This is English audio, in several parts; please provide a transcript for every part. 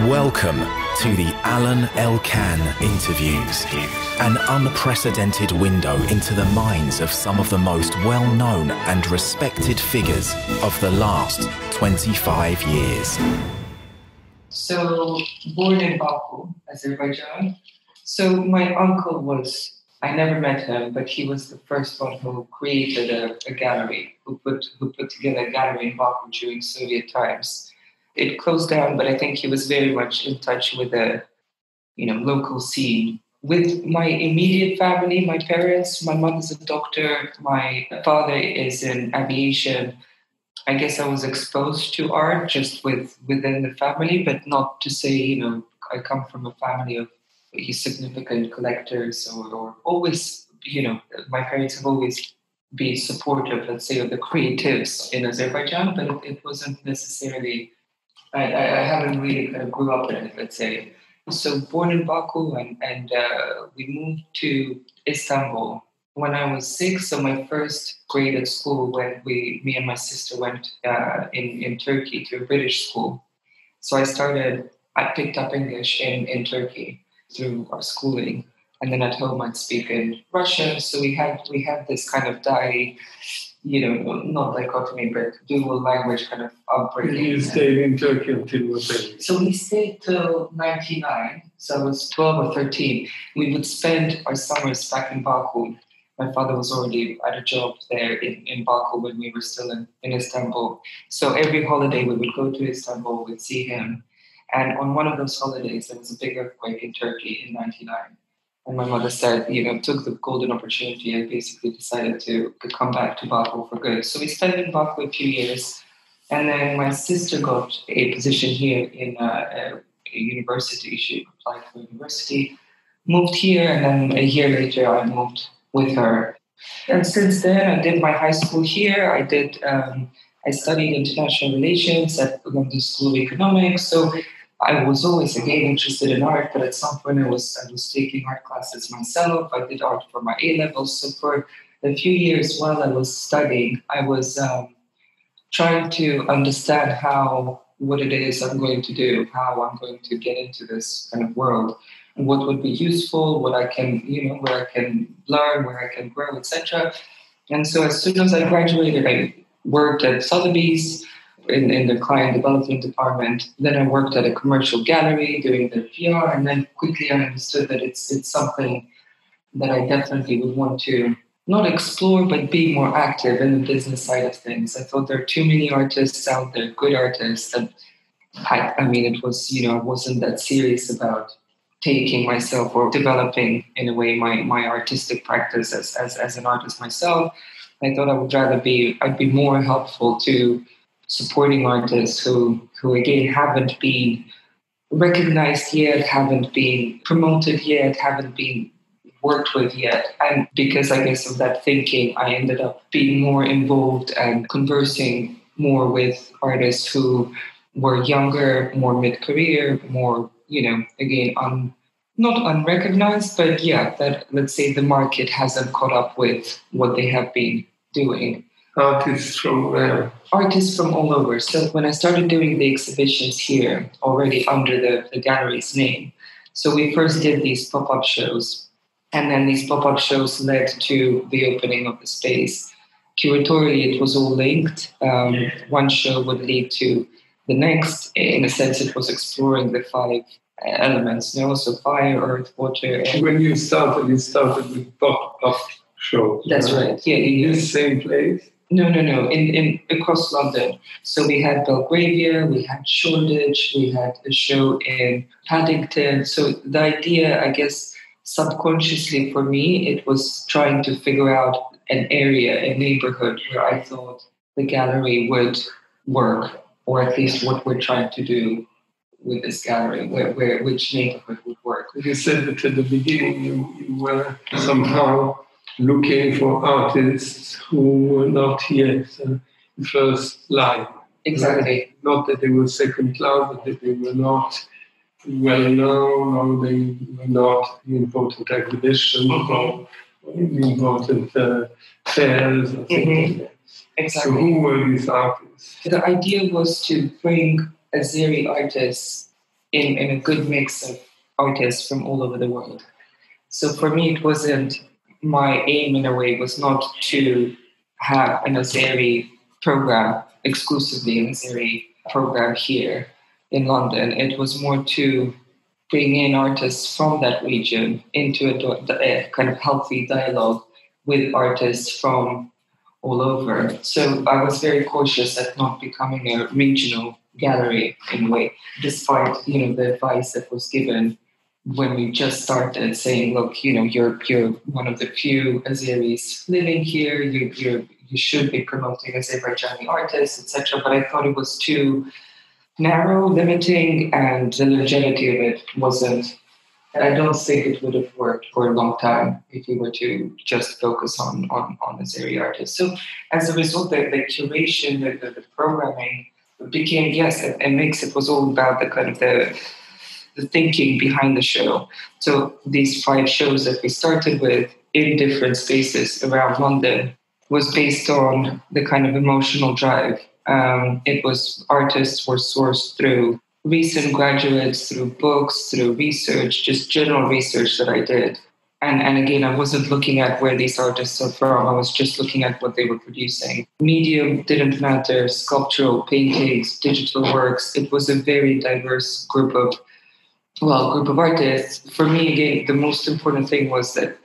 Welcome to the Alain Elkann interviews, an unprecedented window into the minds of some of the most well known and respected figures of the last 25 years. So, born in Baku, Azerbaijan. So, my uncle was, I never met him, but he was the first one who created a, a gallery, who put, who put together a gallery in Baku during Soviet times it closed down, but I think he was very much in touch with the, you know, local scene. With my immediate family, my parents, my mother's a doctor, my father is in aviation. I guess I was exposed to art just with within the family, but not to say, you know, I come from a family of significant collectors or, or always, you know, my parents have always been supportive, let's say, of the creatives in Azerbaijan, but it, it wasn't necessarily I, I, haven't really kind of grew up in it, let's say. So born in Baku, and, and uh, we moved to Istanbul when I was six. So my first grade at school, when we, me and my sister went uh, in in Turkey to a British school. So I started. I picked up English in in Turkey through our schooling, and then at home I'd speak in Russian. So we had we had this kind of diary you know, not dichotomy, but dual language kind of upbringing. You stayed in Turkey until what age? So we stayed till 99. So I was 12 or 13. We would spend our summers back in Baku. My father was already at a job there in, in Baku when we were still in, in Istanbul. So every holiday we would go to Istanbul, we'd see him. And on one of those holidays, there was a big earthquake in Turkey in 99 and my mother said, you know, took the golden opportunity and basically decided to, come back to Baku for good. So we spent in Baku a few years. And then my sister got a position here in uh, a, a university. She applied for university, moved here, and then a year later I moved with her. And since then, I did my high school here. I did. Um, I studied international relations at London School of Economics. So I was always again interested in art, but at some point I was I was taking art classes myself. I did art for my A levels. So for a few years while I was studying, I was um, trying to understand how what it is I'm going to do, how I'm going to get into this kind of world, and what would be useful, what I can, you know, where I can learn, where I can grow, etc. And so as soon as I graduated, I worked at Sotheby's in, in the client development department. Then I worked at a commercial gallery doing the PR, and then quickly I understood that it's it's something that I definitely would want to not explore, but be more active in the business side of things. I thought there are too many artists out there, good artists, and I, I mean, it was you know I wasn't that serious about taking myself or developing in a way my my artistic practice as as, as an artist myself. I thought I would rather be I'd be more helpful to supporting artists who who again haven't been recognized yet, haven't been promoted yet, haven't been worked with yet. And because I guess of that thinking, I ended up being more involved and conversing more with artists who were younger, more mid-career, more, you know, again, un, not unrecognized, but yeah, that let's say the market hasn't caught up with what they have been doing artists from where? Artists from all over. So when I started doing the exhibitions here, already under the, the gallery's name, so we first did these pop-up shows, and then these pop-up shows led to the opening of the space. Curatorially, it was all linked. Um, one show would lead to the next. In a sense, it was exploring the five elements, you know, so fire, earth, water. And when you started, you started with pop-up shows. That's right. right. Yeah, in the same place. No, no, no. In, in across London. So we had Belgravia, we had Shoreditch, we had a show in Paddington. So the idea, I guess, subconsciously for me, it was trying to figure out an area, a neighborhood where I thought the gallery would work, or at least what we're trying to do with this gallery, where, where which neighborhood would work. You said that at the beginning you, you were somehow looking for artists who were not yet uh, first line. Exactly. Not that they were second class, but that they were not well known or they were not in important exhibitions mm-hmm. or in important uh, fairs or mm-hmm. Exactly. So who were these artists? The idea was to bring Azeri artists in, in a good mix of artists from all over the world. So for me, it wasn't my aim in a way was not to have an Azeri program exclusively an Azeri program here in London. It was more to bring in artists from that region into a, a kind of healthy dialogue with artists from all over. So I was very cautious at not becoming a regional gallery in a way, despite you know the advice that was given when we just started saying, look, you know, you're you're one of the few Azeris living here. You you you should be promoting Azerbaijani artists, etc. But I thought it was too narrow, limiting, and the longevity of it wasn't. I don't think it would have worked for a long time if you were to just focus on on, on Azeri artists. So as a result, the, the curation, the, the, the programming became yes, it makes it was all about the kind of the the thinking behind the show. So these five shows that we started with in different spaces around London was based on the kind of emotional drive. Um, it was artists were sourced through recent graduates, through books, through research, just general research that I did. And, and again, I wasn't looking at where these artists are from. I was just looking at what they were producing. Medium didn't matter, sculptural, paintings, digital works. It was a very diverse group of, well, group of artists. For me, again, the most important thing was that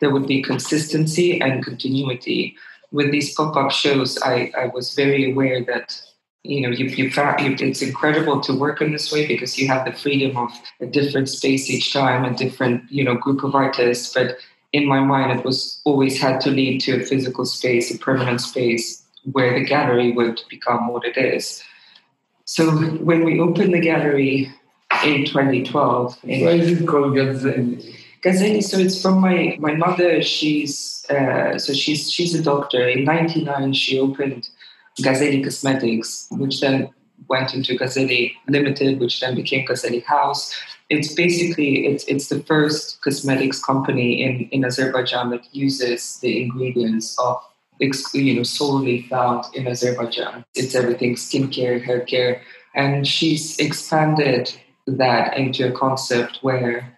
there would be consistency and continuity. With these pop-up shows, I, I was very aware that you know you, you found it's incredible to work in this way because you have the freedom of a different space each time, a different you know group of artists. But in my mind, it was always had to lead to a physical space, a permanent space where the gallery would become what it is. So when we opened the gallery in 2012, in, why is it called Gazelle? Gazelli, so it's from my my mother. She's uh, so she's she's a doctor. In '99, she opened Gazelli Cosmetics, which then went into Gazelli Limited, which then became Gazelli House. It's basically it's it's the first cosmetics company in in Azerbaijan that uses the ingredients of you know solely found in Azerbaijan. It's everything skincare, hair care, and she's expanded that into a concept where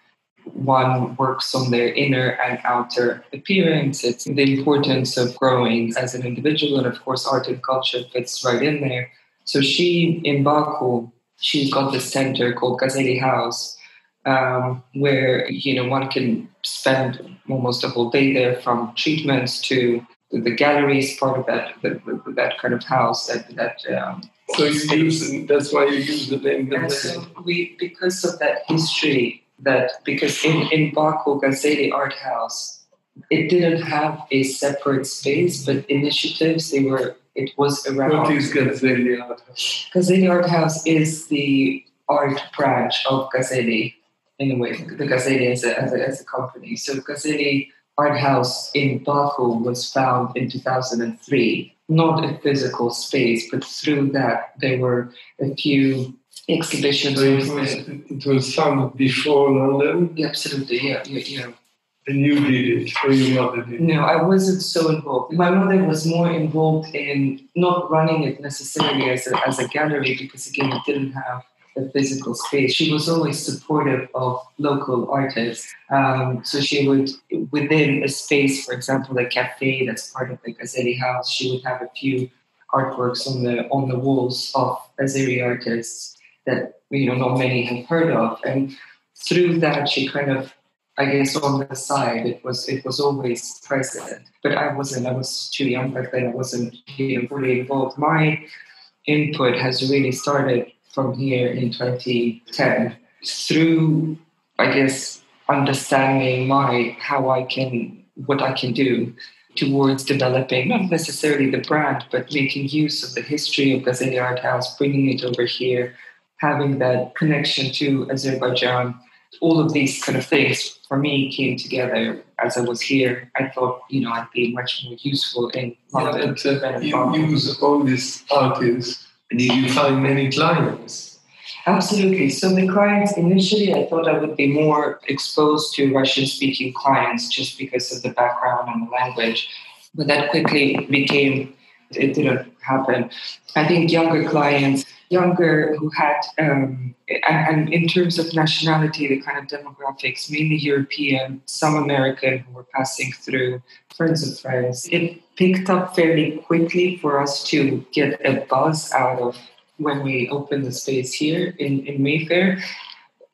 one works on their inner and outer appearance. It's the importance of growing as an individual, and of course, art and culture fits right in there. So she in Baku, she's got this center called Gazelli House, um, where you know one can spend almost a whole day there, from treatments to the galleries, part of that the, that kind of house that that. Um, so you use that's why you use the name. And so we because of that history that because in, in Baku Gazelli Art House, it didn't have a separate space, but initiatives, they were, it was around. What is Gazelli Art House? Gazelli Art House is the art branch of Gazelli, in a way, the Gazelli as a, as a, as a company. So Gazelli Art House in Baku was found in 2003. Not a physical space, but through that, there were a few exhibitions. So it was, it was founded before London? Yeah, absolutely, yeah, yeah, yeah. And you did it, or your mother did it? No, I wasn't so involved. My mother was more involved in not running it necessarily as a, as a gallery because, again, it didn't have a physical space. She was always supportive of local artists. Um, so she would, within a space, for example, a cafe that's part of the Gazelli house, she would have a few artworks on the on the walls of Azeri artists that you know not many have heard of, and through that she kind of I guess on the side it was it was always present, but I wasn't. I was too young back then. I wasn't know, fully involved. My input has really started from here in 2010 through I guess understanding my how I can what I can do towards developing not necessarily the brand, but making use of the history of Gazelli Art House, bringing it over here, having that connection to Azerbaijan, all of these kind of things for me came together as I was here. I thought, you know, I'd be much more useful in London. Yeah, uh, you use all these artists, and did you find many clients? Absolutely. So the clients initially, I thought I would be more exposed to Russian-speaking clients just because of the background and the language, but that quickly became it didn't happen. I think younger clients, younger who had, um, and, and in terms of nationality, the kind of demographics, mainly European, some American who were passing through, friends of friends. It picked up fairly quickly for us to get a buzz out of when we opened the space here in, in Mayfair,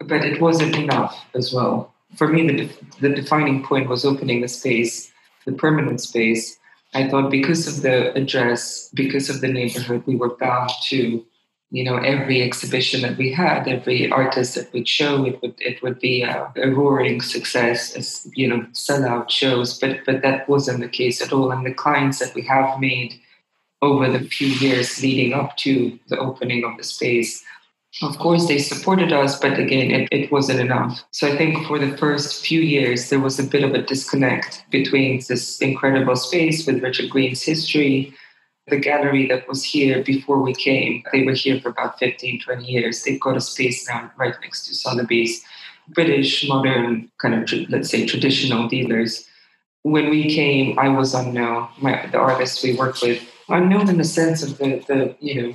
but it wasn't enough as well. For me, the, the defining point was opening the space, the permanent space. I thought because of the address, because of the neighborhood, we were bound to, you know, every exhibition that we had, every artist that would show, it would it would be a, a roaring success, as you know, sellout shows. But but that wasn't the case at all. And the clients that we have made over the few years leading up to the opening of the space. Of course, they supported us, but again, it, it wasn't enough. So I think for the first few years, there was a bit of a disconnect between this incredible space with Richard Green's history, the gallery that was here before we came. They were here for about 15, 20 years. They've got a space now right next to Sotheby's. British, modern, kind of, let's say, traditional dealers. When we came, I was unknown. My, the artists we worked with unknown in the sense of the, the you know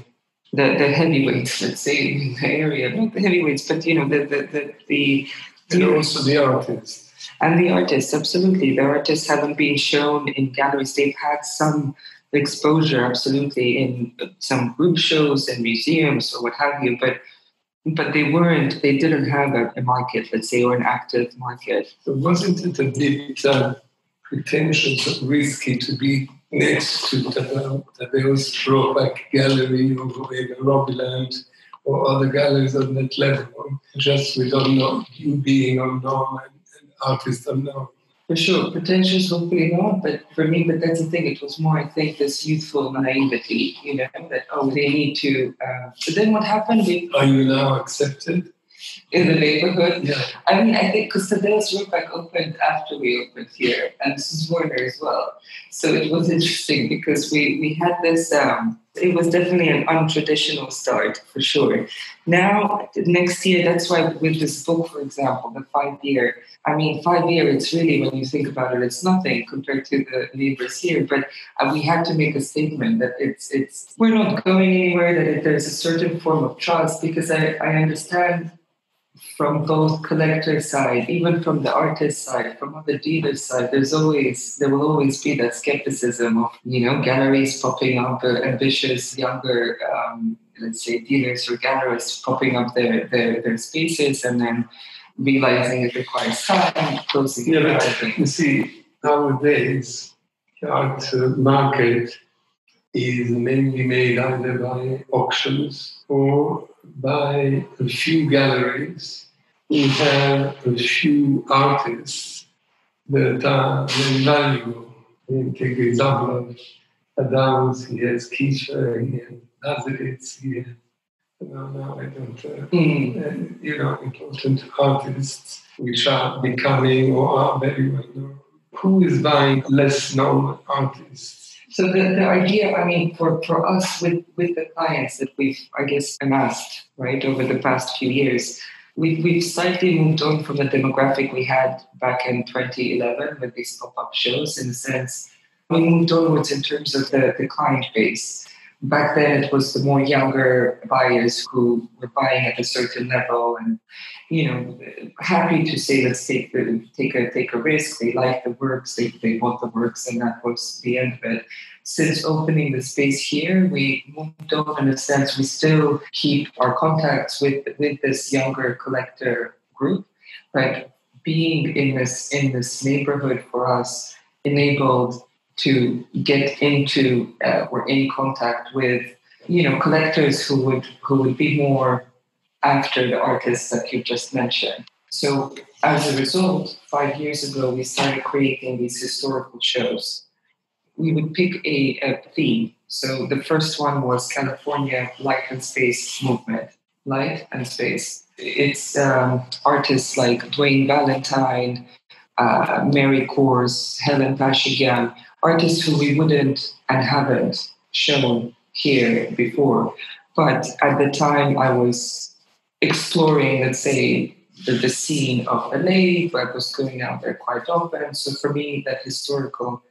the, the heavyweights, let's say in the area, not the heavyweights, but you know the the the, the and also the artists. And the artists, absolutely. The artists haven't been shown in galleries. They've had some exposure, absolutely, in some group shows and museums or what have you, but but they weren't. They didn't have a, a market, let's say, or an active market. So wasn't it a bit uh, pretentious, risky to be next to the Thaddaeus Ropac Gallery or Robilant or other galleries on that level, just with unknown, you being unknown and, and artists unknown. For sure, pretentious, hopefully not. But for me, but that's the thing. It was more, I think, this youthful naivety. You know that oh, they need to. Uh, but then what happened? We, Are you now accepted? in the neighborhood. Yeah. I mean, I think because Thaddaeus Ropac opened after we opened here, and this is Werner as well. So it was interesting because we, we had this, um, it was definitely an untraditional start for sure. Now, next year, that's why with this book, for example, the five year, I mean, five year, it's really, when you think about it, it's nothing compared to the neighbors here. But uh, we had to make a statement that it's, it's we're not going anywhere, that it, there's a certain form of trust because I, I understand from both collector side, even from the artist side, from other dealers side, there's always there will always be that skepticism of you know galleries popping up, uh, ambitious younger um, let's say dealers or galleries popping up their, their their spaces and then realizing it requires time, closing yeah, it. But, you see, nowadays the art market is mainly made either by auctions or by a few galleries who have a few artists that are very valuable. You take the example of Adams, he has Kisha, he has Nazareth, he has no, no, I don't. Uh, mm. you know, important artists which are becoming or are very well known. Who is buying less known artists? So the, the idea, I mean, for, for us with, with the clients that we've, I guess, amassed, right, over the past few years, we've, we've slightly moved on from the demographic we had back in 2011 with these pop-up shows in a sense. We moved onwards in terms of the, the client base. Back then, it was the more younger buyers who were buying at a certain level, and you know, happy to say, let's take the, take a take a risk. They like the works, they they bought the works, and that was the end of it. Since opening the space here, we moved on in a sense. We still keep our contacts with with this younger collector group, but being in this in this neighborhood for us enabled to get into uh, or in contact with you know collectors who would who would be more after the artists that you just mentioned. So as a result, five years ago we started creating these historical shows. We would pick a, a theme. So the first one was California Light and Space Movement. Light and Space. It's um, artists like De Wain Valentine, uh, Mary Corse, Helen Pashgian, artists who we wouldn't and haven't shown here before. But at the time, I was exploring, let's say, the, the scene of LA, but I was going out there quite often. So for me, that historical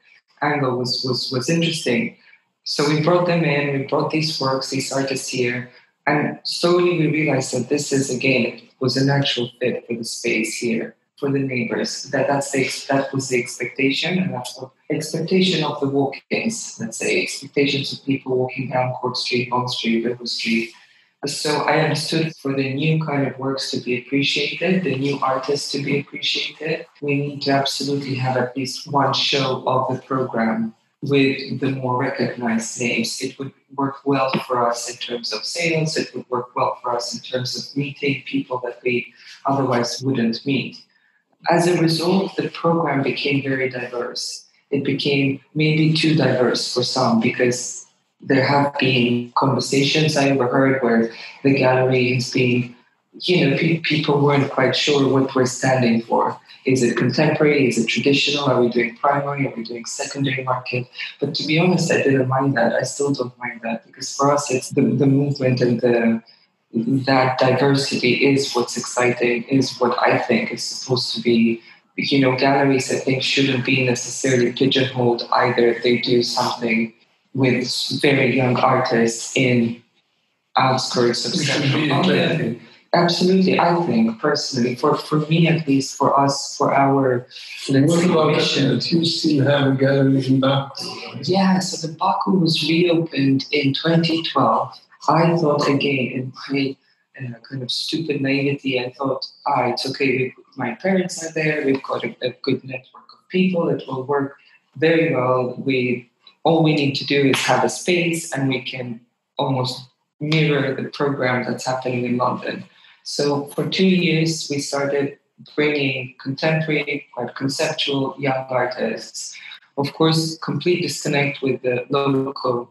angle was was was interesting. So we brought them in, we brought these works, these artists here, and slowly we realized that this is again was a natural fit for the space here for the neighbors. That that's the that was the expectation, and that's the expectation of the walk-ins. Let's say expectations of people walking down Cork Street, Bond Street, River Street. So I understood for the new kind of works to be appreciated, the new artists to be appreciated, we need to absolutely have at least one show of the program with the more recognized names. It would work well for us in terms of sales. It would work well for us in terms of meeting people that we otherwise wouldn't meet. As a result, the program became very diverse. It became maybe too diverse for some because there have been conversations I overheard where the gallery has been, you know, pe- people weren't quite sure what we're standing for. Is it contemporary? Is it traditional? Are we doing primary? Are we doing secondary market? But to be honest, I didn't mind that. I still don't mind that because for us, it's the, the movement and the that diversity is what's exciting, is what I think is supposed to be. You know, galleries I think shouldn't be necessarily pigeonholed either. They do something with very young artists in outskirts of central London. Absolutely, I think personally, for, for me at least, for us, for our let's what about mission. You still have a gallery in Baku? Right? Yeah, so the Baku was reopened in 2012. I thought again in my uh, kind of stupid naivety, I thought, ah, it's okay. my parents are there. We've got a, a good network of people. It will work very well. We all we need to do is have a space, and we can almost mirror the program that's happening in London. So for two years, we started bringing contemporary, quite conceptual young artists. Of course, complete disconnect with the local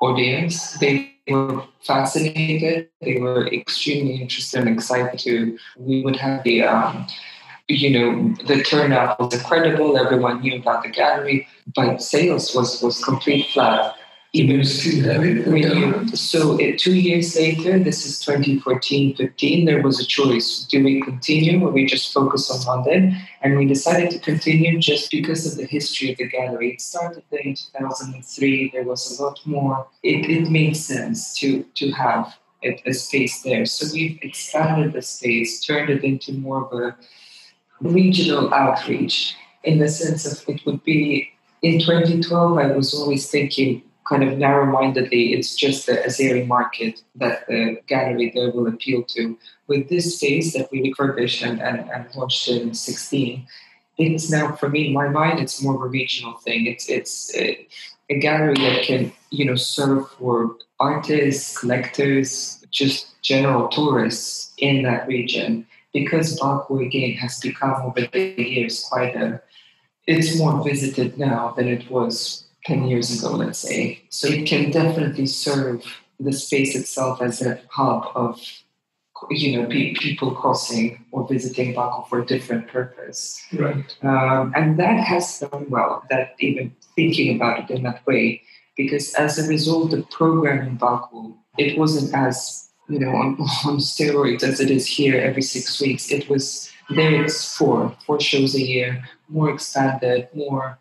audience. They were fascinated. They were extremely interested and excited to. We would have the, um, you know, the turnout was incredible. Everyone knew about the gallery, but sales was was complete flat even you, so it, two years later, this is 2014-15, there was a choice. Do we continue or we just focus on London? And we decided to continue just because of the history of the gallery. It started there in 2003. There was a lot more. It, it made sense to, to have a, a space there. So we've expanded the space, turned it into more of a regional outreach in the sense of it would be in 2012 i was always thinking kind of narrow-mindedly, it's just the Azeri market that the gallery there will appeal to. With this space that we refurbished and, and, and launched in 16, it's now, for me, in my mind, it's more of a regional thing. It's it's a, a gallery that can, you know, serve for artists, collectors, just general tourists in that region. Because Baku again has become over the years quite a, it's more visited now than it was 10 years ago, let's say. So it can definitely serve the space itself as a hub of you know pe- people crossing or visiting Baku for a different purpose. Right. Um, and that has done well, that even thinking about it in that way, because as a result, the program in Baku, it wasn't as, you know, on, on steroids as it is here every six weeks. It was, there it's four, four shows a year, more expanded, more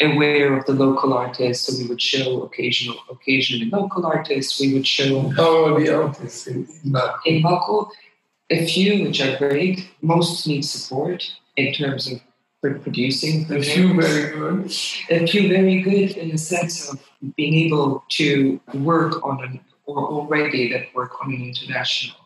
aware of the local artists. So we would show occasional, occasionally local artists. We would show. oh the artists in? In Baku, a few which are great. Most need support in terms of producing. A few very good. A few very good in the sense of being able to work on an or already that work on an international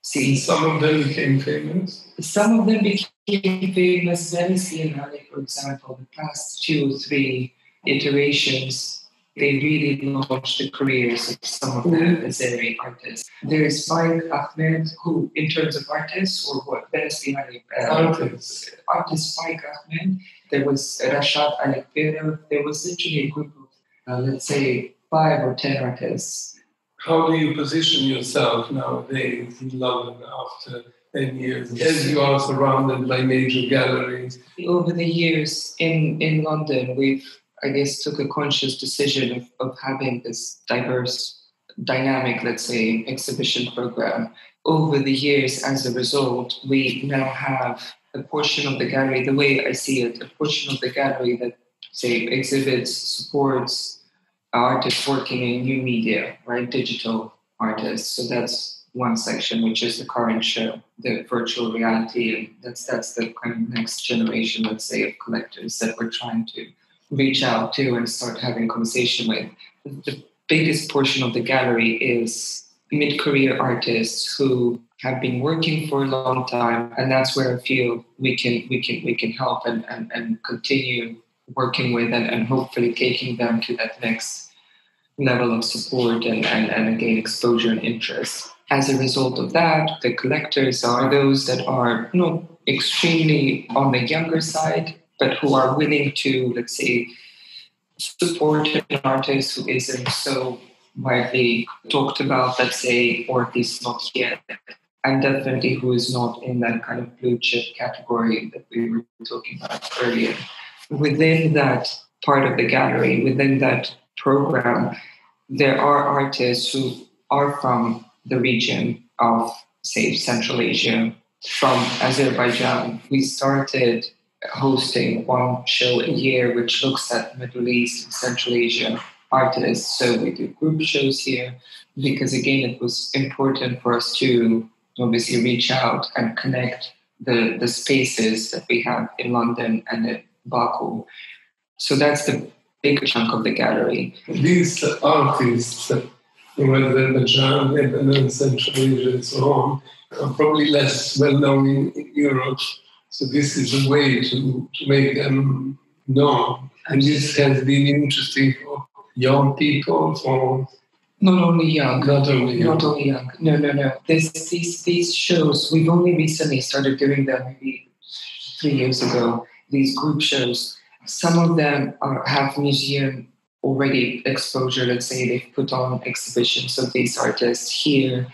scene. Some of them became famous. Some of them became famous. Venice Biennale, for example, the past two or three iterations, they really launched the careers of some of the Azeri artists. There is Faig Ahmed, who, in terms of artists, or what? Venice Biennale uh, artists. Artist Faig Ahmed. There was Rashad Alakbarov. There was literally a group of, uh, let's say, five or ten artists how do you position yourself nowadays in London after 10 years, as you are surrounded by major galleries? Over the years in, in London, we've, I guess, took a conscious decision of, of having this diverse, dynamic, let's say, exhibition program. Over the years, as a result, we now have a portion of the gallery, the way I see it, a portion of the gallery that, say, exhibits, supports artists working in new media, right? Digital artists. So that's one section, which is the current show, the virtual reality, and that's that's the kind of next generation, let's say, of collectors that we're trying to reach out to and start having conversation with. The biggest portion of the gallery is mid-career artists who have been working for a long time, and that's where I feel we can we can we can help and and, and continue working with and, and hopefully taking them to that next level of support and, and, and gain exposure and interest. As a result of that, the collectors are those that are not extremely on the younger side, but who are willing to, let's say, support an artist who isn't so widely talked about, let's say, or at least not yet. And definitely who is not in that kind of blue chip category that we were talking about earlier. Within that part of the gallery, within that program, there are artists who are from the region of, say, Central Asia, from Azerbaijan. We started hosting one show a year which looks at Middle East and Central Asia artists. So we do group shows here because, again, it was important for us to obviously reach out and connect the, the spaces that we have in London and Baku. So that's the big chunk of the gallery. These artists, whether Azerbaijan, Lebanon, Central Asia, and so on, are probably less well known in Europe. So this is a way to, to make them known. And this has been interesting for young people, for not only young, not only young. not only young. No, no, no. This, these these shows we've only recently started doing them, maybe three years ago. These group shows some of them are, have museum already exposure. Let's say they've put on exhibitions of these artists here.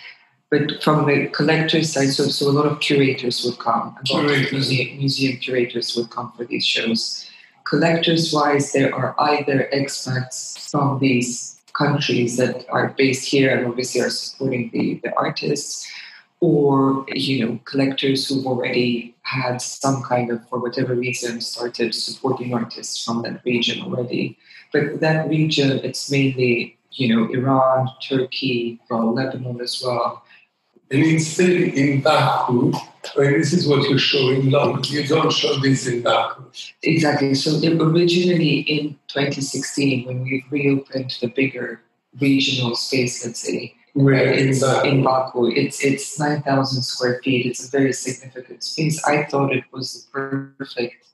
But from the collector's side, so, so a lot of curators would come. A lot of museum, museum curators would come for these shows. Collectors wise, there are either expats from these countries that are based here and obviously are supporting the, the artists or you know collectors who've already had some kind of for whatever reason started supporting artists from that region already but that region it's mainly you know iran turkey well lebanon as well and instead in baku I mean, this is what you show in London. You don't show this in Baku. Exactly. So originally in 2016, when we reopened the bigger regional space, let's say, in Baku? Uh, in Baku. It's it's nine thousand square feet. It's a very significant space. I thought it was the perfect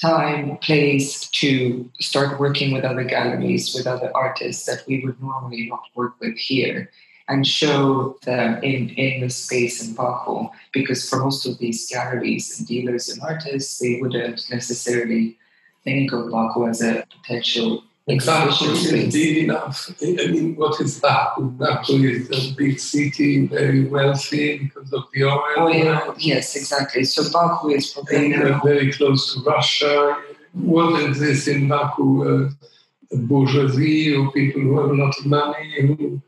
time, place to start working with other galleries, with other artists that we would normally not work with here, and show them in in the space in Baku. Because for most of these galleries and dealers and artists, they wouldn't necessarily think of Baku as a potential Is space. enough. I mean, what is that? Baku is a big city, very wealthy because of the oil. Oh yeah, yes, exactly. So Baku is probably uh, now very close to Russia. What exists in Baku? Uh, the bourgeoisie or people who have a lot of money who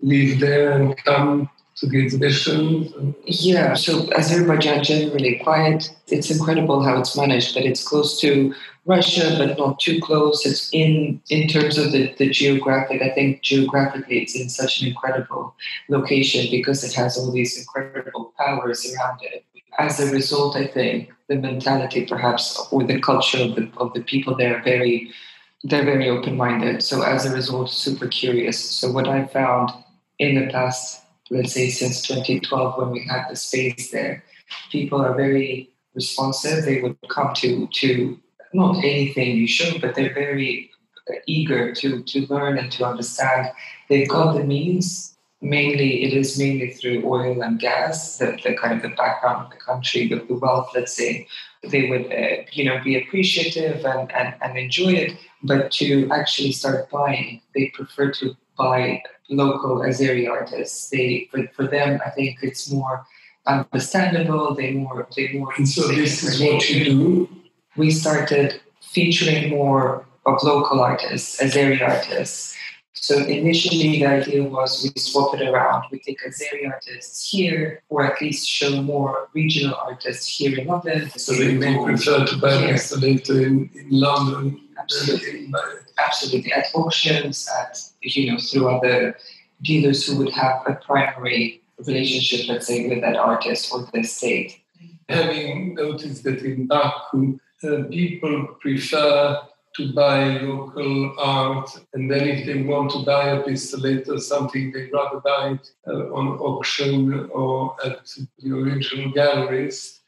live there and come to the exhibitions. Yeah, so Azerbaijan generally quiet. It's incredible how it's managed, but it's close to Russia, but not too close. It's in in terms of the, the geographic. I think geographically, it's in such an incredible location because it has all these incredible powers around it. As a result, I think the mentality, perhaps, or the culture of the of the people there, are very they're very open minded. So as a result, super curious. So what I found in the past let's say since 2012 when we had the space there people are very responsive they would come to to not anything you show but they're very eager to to learn and to understand they've got the means mainly it is mainly through oil and gas the, the kind of the background of the country the, the wealth let's say they would uh, you know be appreciative and, and and enjoy it but to actually start buying they prefer to buy local Azeri artists. They for, for them, I think it's more understandable. They more they more. And so this is what you to- do. We started featuring more of local artists, Azeri artists. So initially, the idea was we swap it around. We take Azeri artists here, or at least show more regional artists here in London. So they may prefer to buy an in, in London Absolutely. in, absolutely at auctions, at you know through other dealers who would have a primary relationship, let's say, with that artist or the state. Having noticed that in Baku, uh, people prefer to buy local art, and then if they want to buy a Pistoletto or something, they'd rather buy it uh, on auction or at the original galleries.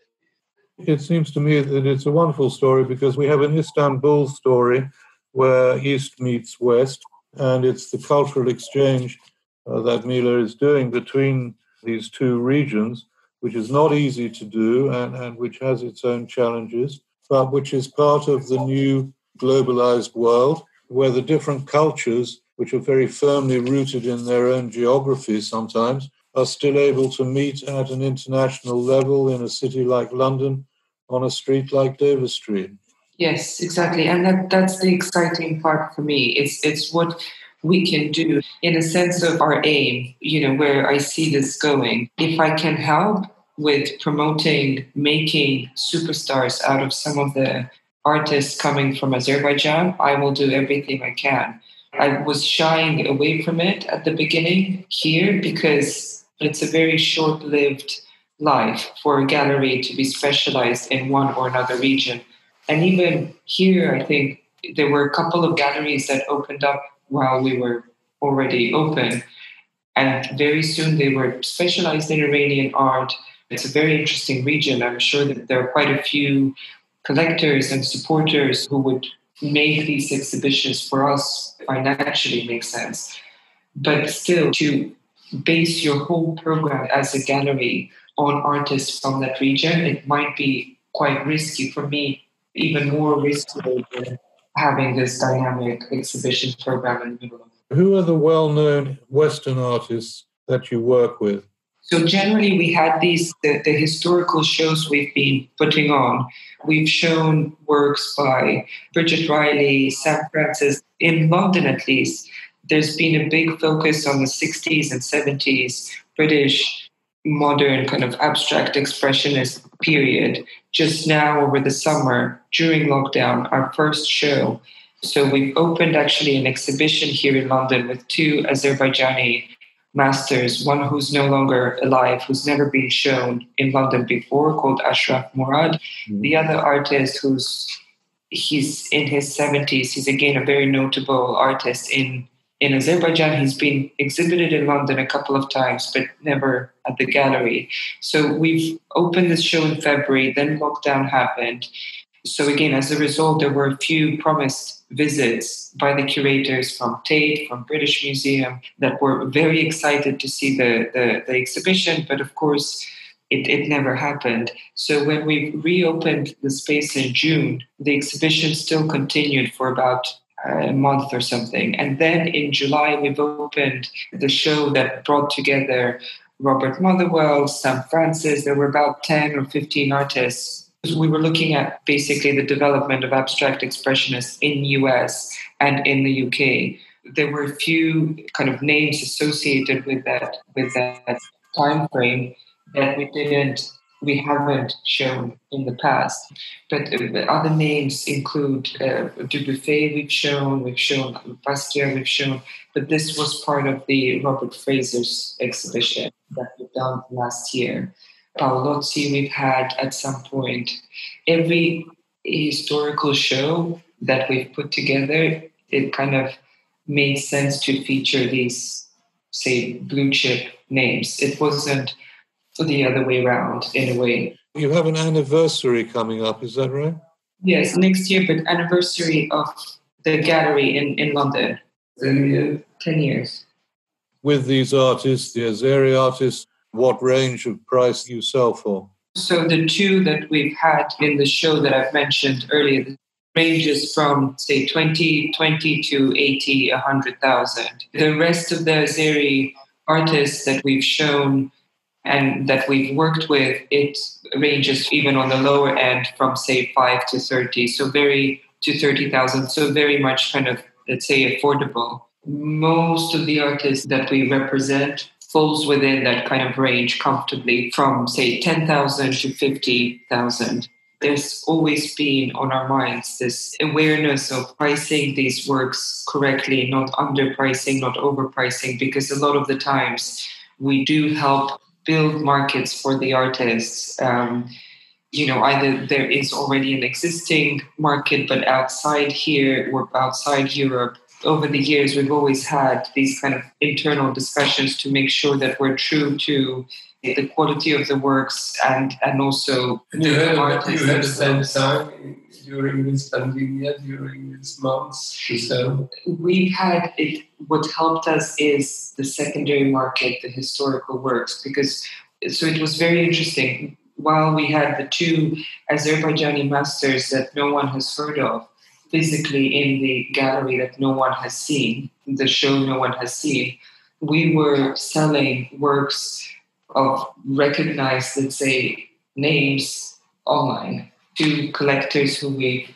It seems to me that it's a wonderful story because we have an Istanbul story where East meets West, and it's the cultural exchange uh, that Mila is doing between these two regions, which is not easy to do and, and which has its own challenges, but which is part of the new globalized world where the different cultures, which are very firmly rooted in their own geography sometimes, are still able to meet at an international level in a city like London on a street like Dover Street. Yes, exactly. And that, that's the exciting part for me. It's it's what we can do in a sense of our aim, you know, where I see this going. If I can help with promoting making superstars out of some of the artists coming from Azerbaijan, I will do everything I can. I was shying away from it at the beginning here because it's a very short lived life for a gallery to be specialized in one or another region. And even here, I think there were a couple of galleries that opened up while we were already open. And very soon they were specialized in Iranian art. It's a very interesting region. I'm sure that there are quite a few collectors and supporters who would make these exhibitions for us financially make sense. But still, to base your whole program as a gallery on artists from that region, it might be quite risky for me, even more risky than having this dynamic exhibition program in the middle Who are the well known Western artists that you work with? So generally, we had these the, the, historical shows we've been putting on. We've shown works by Bridget Riley, Sam Francis in London, at least. There's been a big focus on the 60s and 70s British modern kind of abstract expressionist period. Just now, over the summer during lockdown, our first show. So we've opened actually an exhibition here in London with two Azerbaijani masters, one who's no longer alive, who's never been shown in London before, called Ashraf Murad. Mm-hmm. The other artist who's he's in his 70s, he's again a very notable artist in in Azerbaijan. He's been exhibited in London a couple of times, but never at the gallery. So we've opened this show in February, then lockdown happened. So again, as a result, there were a few promised visits by the curators from Tate, from British Museum, that were very excited to see the, the, the exhibition, but of course, it, it never happened. So when we reopened the space in June, the exhibition still continued for about a month or something. And then in July, we've opened the show that brought together Robert Motherwell, Sam Francis. There were about 10 or 15 artists we were looking at basically the development of abstract expressionists in US and in the UK. There were a few kind of names associated with that with that time frame that we didn't we haven't shown in the past. But the other names include uh, Dubuffet we've shown, we've shown Basquiat we've shown, but this was part of the Robert Fraser's exhibition that we've done last year. Paolozzi we've had at some point. Every historical show that we've put together, it kind of made sense to feature these, say, blue chip names. It wasn't the other way around in a way. You have an anniversary coming up, is that right? Yes, next year, but anniversary of the gallery in, in London. 10 years. 10 years. With these artists, the Azeri artists, what range of price you sell for? So the two that we've had in the show that I've mentioned earlier ranges from say 20, 20 to 80, 100,000. The rest of the Azeri artists that we've shown and that we've worked with, it ranges even on the lower end from say 5 to 30, so very to 30,000, so very much kind of, let's say, affordable. Most of the artists that we represent falls within that kind of range comfortably from, say, 10,000 to 50,000. there's always been on our minds this awareness of pricing these works correctly, not underpricing, not overpricing, because a lot of the times we do help build markets for the artists. Um, you know, either there is already an existing market, but outside here or outside Europe, over the years, we've always had these kind of internal discussions to make sure that we're true to the quality of the works and and also and you had, you had the time during this pandemic during these months sell we've had it what helped us is the secondary market the historical works because so it was very interesting. While we had the two azerbaijani masters that no one has heard of physically in the gallery that no one has seen the show no one has seen we were selling works of recognized, let's say, names online to collectors who we've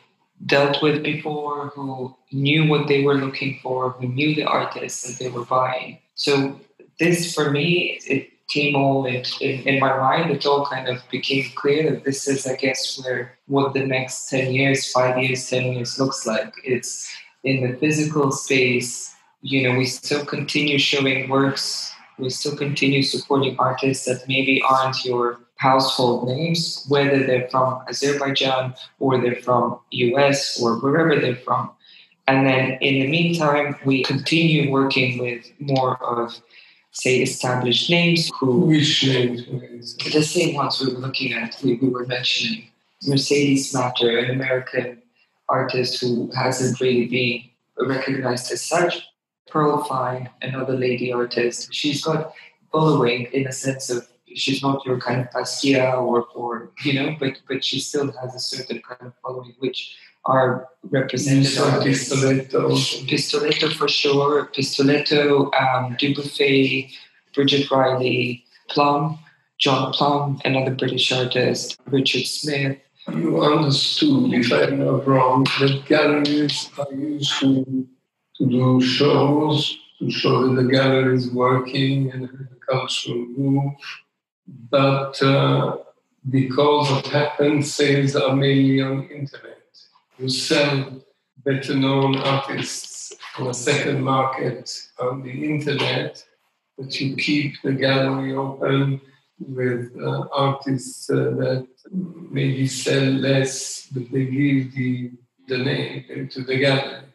dealt with before, who knew what they were looking for, who knew the artists that they were buying. So this, for me, it came all in, in, my mind. It all kind of became clear that this is, I guess, where what the next 10 years, five years, 10 years looks like. It's in the physical space. You know, we still continue showing works we still continue supporting artists that maybe aren't your household names, whether they're from Azerbaijan or they're from US or wherever they're from. And then in the meantime, we continue working with more of, say, established names who. Which names? The same ones we were looking at, we, we were mentioning. Mercedes Matter, an American artist who hasn't really been recognized as such, Perle Fine, another lady artist. She's got following in a sense of she's not your kind of Basquiat or, or you know, but but she still has a certain kind of following which are represented. So Pistoletto. Pistoletto for sure. Pistoletto, um, Dubuffet, Bridget Riley, Plumb, John Plumb, another British artist, Richard Smith. You understood, if I'm not wrong, that galleries are used to do shows, to show that the gallery is working and the cultural move. But uh, because of happens, sales are mainly on internet. You sell better known artists on a second market on the internet, but you keep the gallery open with uh, artists uh, that maybe sell less, but they give the, the name to the gallery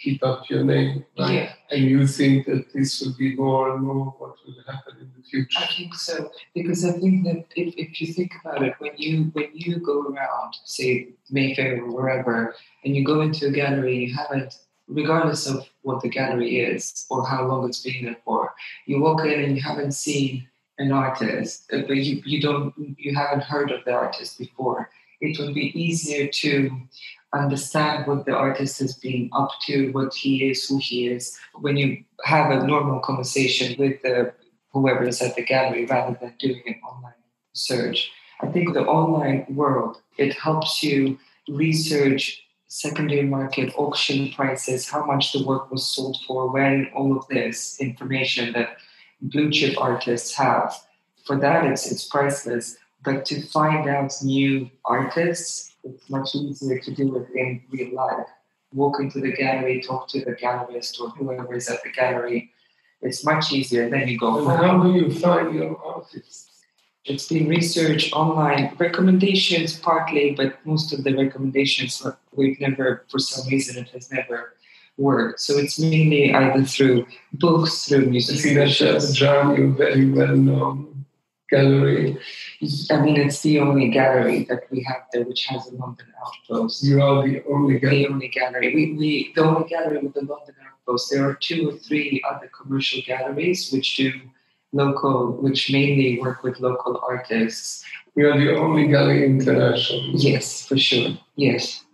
keep up your name, right? Yeah. And you think that this will be more and more what will happen in the future? I think so because I think that if, if you think about it, when you when you go around, say Mayfair or wherever, and you go into a gallery, you haven't, regardless of what the gallery is or how long it's been there for, you walk in and you haven't seen an artist, uh, but you, you don't you haven't heard of the artist before. It would be easier to understand what the artist has been up to, what he is, who he is, when you have a normal conversation with the, whoever is at the gallery rather than doing an online search. I think the online world, it helps you research secondary market auction prices, how much the work was sold for, when all of this information that blue chip artists have. For that, it's, it's priceless. But to find out new artists, it's much easier to do it in real life. Walk into the gallery, talk to the gallerist or whoever is at the gallery. It's much easier. Then you go. How do you find your artists? It's been research online, recommendations partly, but most of the recommendations we've never, for some reason, it has never worked. So it's mainly either through books, through music. See that John, you're very well known gallery? I mean, it's the only gallery that we have there which has a London outpost. You are the only gallery. The only gallery. We, we the only gallery with the London outpost. There are two or three other commercial galleries which do local, which mainly work with local artists. We are the only gallery international. Yes, for sure. Yes.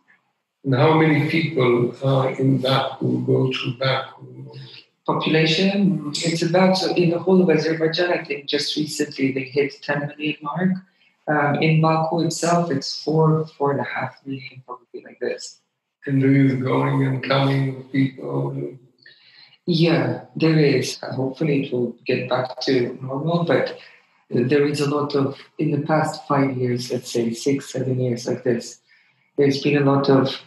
And how many people are in Baku, go to Baku? Population. It's about, so in the whole of Azerbaijan, I think just recently they hit 10 million mark. Um, in Baku itself, it's four, four and a half million, probably like this. And there is going and coming of people. Yeah, there is. Hopefully, it will get back to normal. But there is a lot of in the past five years, let's say six, seven years like this. There's been a lot of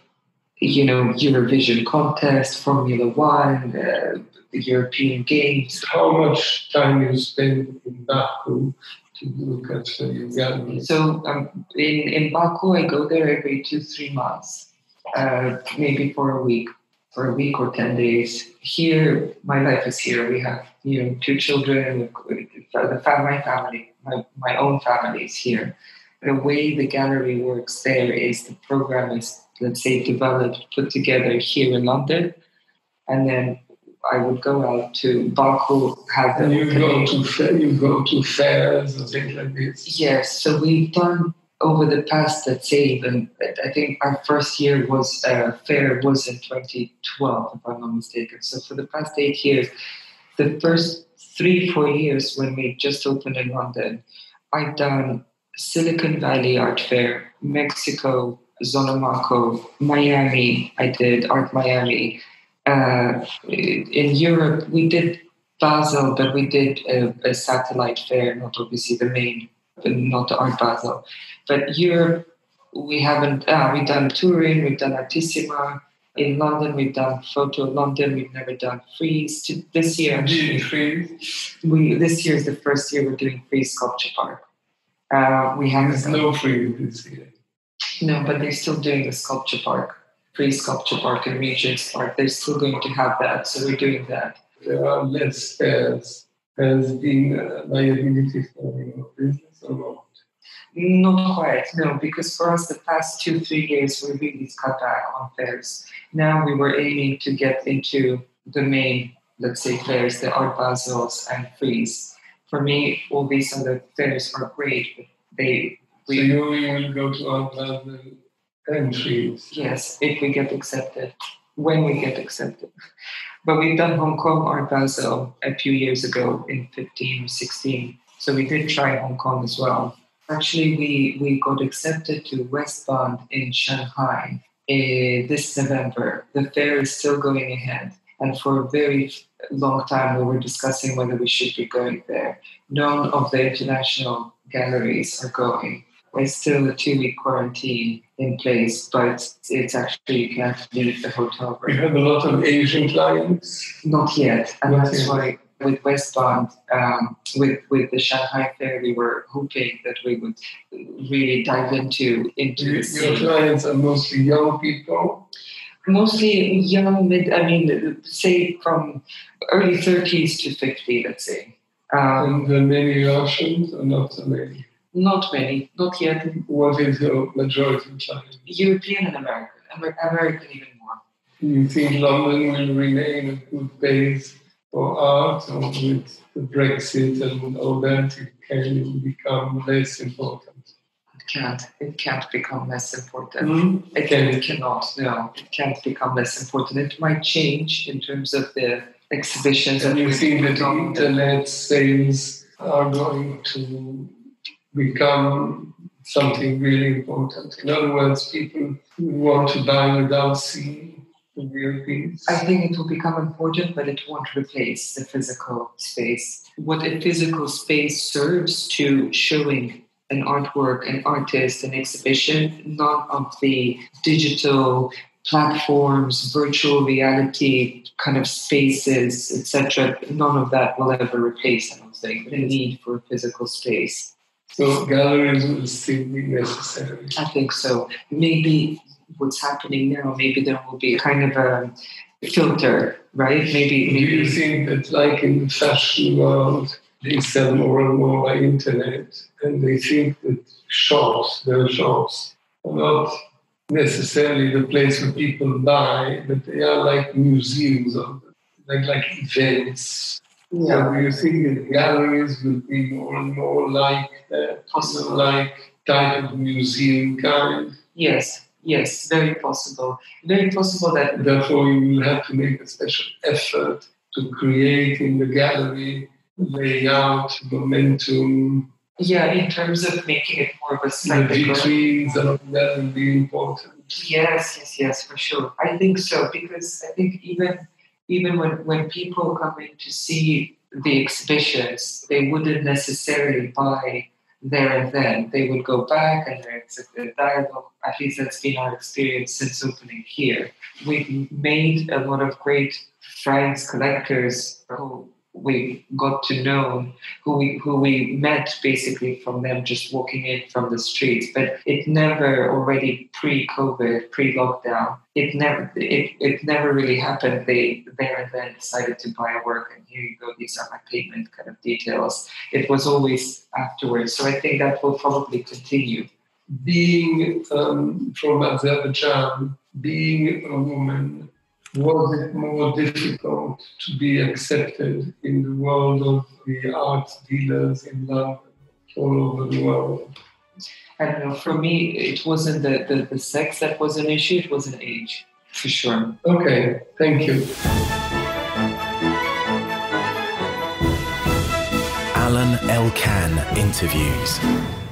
you know Eurovision contest, Formula One, uh, the European Games. How much time you spend in Baku to look at the gallery? So um, in in Baku, I go there every two three months, uh, maybe for a week, for a week or ten days. Here, my life is here. We have you know two children. The family, my family, my, my own family is here. The way the gallery works there is the program is let's say developed, put together here in London, and then I would go out to Baku, have and you go to fa- you go to fairs and things like this. Yes, so we've done over the past, let's say, even I think our first year was uh, fair was in 2012, if I'm not mistaken. So for the past eight years, the first three four years when we just opened in London, I've done Silicon Valley Art Fair, Mexico, Zonamaco, Miami. I did Art Miami. Uh, in Europe, we did Basel, but we did a, a satellite fair, not obviously the main, but not Art Basel. But Europe, we haven't. Uh, we've done Turin, we've done Artissima. In London, we've done Photo London. We've never done Frieze. This year, Frieze. We this year is the first year we're doing Frieze Sculpture Park. Uh, we have There's no Frieze this year. No, but they're still doing the sculpture park, free sculpture park and Regent's Park. They're still going to have that, so we're doing that. There are less fairs. Has been uh, liability for your business or not? Not quite, no, because for us, the past two, three years, we really cut back on fairs. Now we were aiming to get into the main, let's say, fairs, the Art Basels and Frieze. For me, all these other fairs are great, but they so you will go to Basel entries? Yes, if we get accepted, when we get accepted. But we've done Hong Kong or Basel a few years ago in 15 or 16. So we did try Hong Kong as well. Actually, we, we got accepted to Westbund in Shanghai uh, this November. The fair is still going ahead. And for a very long time, we were discussing whether we should be going there. None of the international galleries are going. There's still a two week quarantine in place, but it's actually you can't leave the hotel room. You have a lot of Asian clients? Not yet. And Not that's yet. why with Westbund, um, with with the Shanghai Fair, we were hoping that we would really dive into into your, your clients are mostly young people. Mostly young, mid. I mean, say from early thirties to fifty, let's say. Um, and many Russians, or not so many. Not many, not yet. What is the majority client? European and American, Amer- American even more. Do you think London will remain a good base for art, or with the Brexit and all that, it can become less important? It can't. It can't become less important. Mm-hmm. It, can, it cannot. No, it can't become less important. It might change in terms of the exhibitions. And you think that the internet sales are going to become something really important. In other words, people want to buy without seeing the real piece. I think it will become important, but it won't replace the physical space. What a physical space serves to showing an artwork, an artist, an exhibition, none of the digital platforms, virtual reality kind of spaces, etc. None of that will ever replace, I don't think, the need for a physical space. So galleries will still be necessary. I think so. Maybe what's happening now, maybe there will be kind of a filter, right? Maybe, maybe. Do you think that, like in the fashion world, they sell more and more by internet, and they think that shops, their shops, are not necessarily the place where people buy, but they are like museums, of, like like events yeah. do you think that galleries will be more and more like that, possible, like type of museum kind? Yes, yes, very possible. Very possible that. Therefore, you will have to make a special effort to create in the gallery layout, momentum. Yeah, in terms of making it more of a spectacle. The vitrines and that will be important. Yes, yes, yes, for sure. I think so because I think even even when, when people come in to see the exhibitions, they wouldn't necessarily buy there and then. They would go back and there's a dialogue. At least that's been our experience since opening here. We've made a lot of great friends, collectors who we got to know who we who we met basically from them just walking in from the streets. But it never already pre-covid pre-lockdown it never it, it never really happened. They there and then decided to buy a work and here you go these are my payment kind of details. It was always afterwards. So i think that will probably continue. Being um, from azerbaijan being a woman was it more difficult to be accepted in the world of the art dealers in London, all over the world? I don't know. For me, it wasn't the, the, the sex that was an issue, it was an age, for sure. Okay, thank you. Alain Elkann interviews.